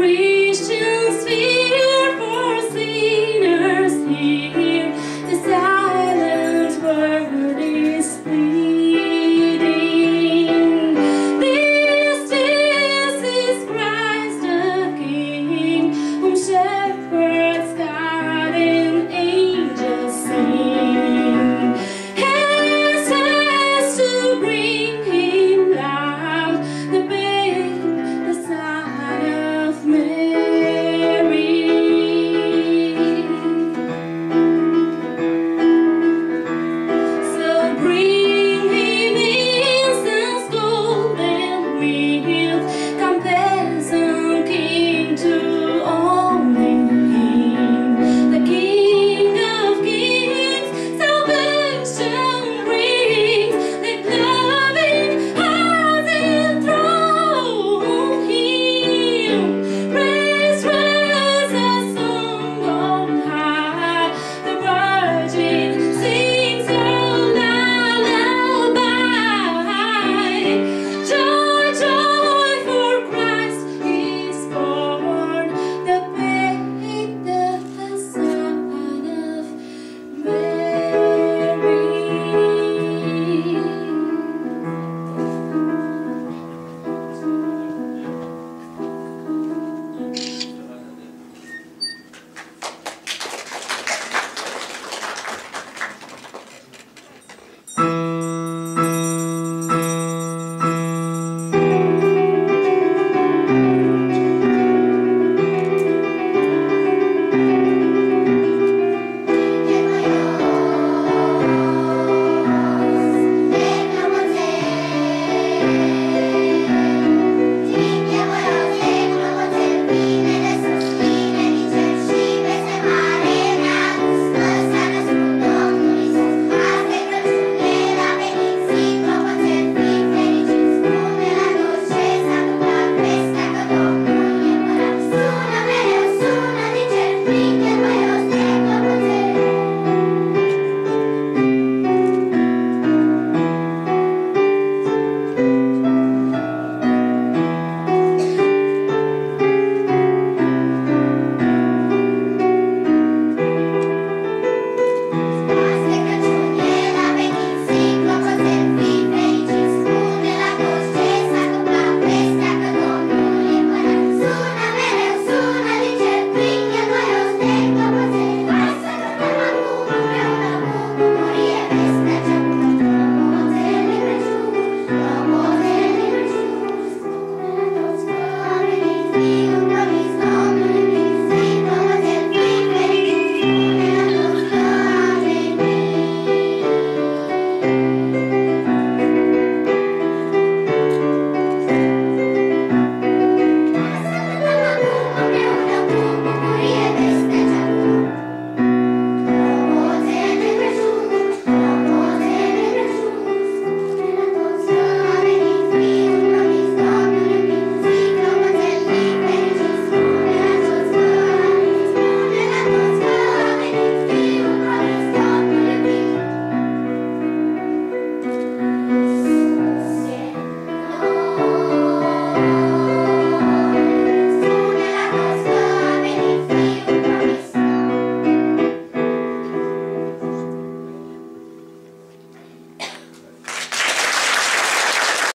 Christians fear for sinners. Here.